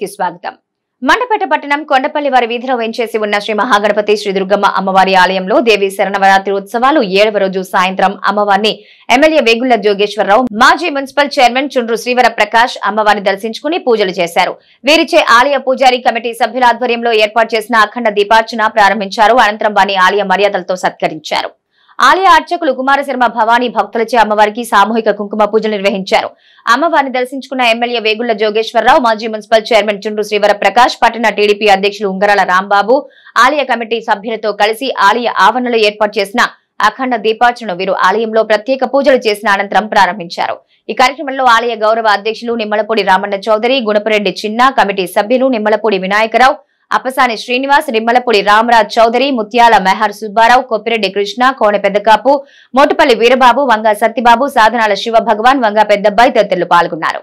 కి స్వాగతం. మండపేట పట్టణం కొండపల్లి వారి వీధిలో వెంచేసి ఉన్న శ్రీ మహాగణపతి శ్రీ దుర్గమ్మ అమ్మవారి ఆలయంలో దేవి శరణవరాత్రి ఉత్సవాలు ఏడవ రోజు సాయంత్రం అమ్మవారిని ఎమ్మెల్యే వేగుళ్ళ జోగేశ్వరరావు మాజీ మున్సిపల్ చైర్మన్ చుండ్రు శ్రీవర ప్రకాష్ అమ్మవారిని దర్శించుకుని పూజలు చేశారు. వీరిచే ఆలయ పూజారి కమిటీ సభ్యుల ఆధ్వర్యంలో ఏర్పాటు చేసిన అఖండ దీపార్చన ప్రారంభించారు. అనంతరం వారిని ఆలయ మర్యాదలతో సత్కరించారు. ఆలయ అర్చకులు కుమారశర్మ భవానీ భక్తులచే అమ్మవారికి సామూహిక కుంకుమ పూజలు నిర్వహించారు. అమ్మవారిని దర్శించుకున్న ఎమ్మెల్యే వేగుళ్ళ జోగేశ్వరరావు మాజీ మున్సిపల్ చైర్మన్ చుండ్రు శ్రీవర ప్రకాష్ పట్టణ టీడీపీ అధ్యక్షులు ఉంగరాల రాంబాబు ఆలయ కమిటీ సభ్యులతో కలిసి ఆలయ ఆవరణలో ఏర్పాటు చేసిన అఖండ దీపార్చనను వీరు ఆలయంలో ప్రత్యేక పూజలు చేసిన అనంతరం ప్రారంభించారు. ఈ కార్యక్రమంలో ఆలయ గౌరవ అధ్యక్షులు నిమ్మలపూడి రామన్న చౌదరి గుణపరెడ్డి చిన్న కమిటీ సభ్యులు నిమ్మలపూడి వినాయకరావు అప్పసాని శ్రీనివాస్ నిమ్మలపూడి రామరాజ్ చౌదరి ముత్యాల మెహర్ సుబ్బారావు కొప్పిరెడ్డి కృష్ణ కోనె పెద్దకాపు మోటుపల్లి వీరబాబు వంగ సత్తిబాబు సాధనాల శివ భగవాన్ వంగ పెద్దబ్బాయి తదితరులు పాల్గొన్నారు.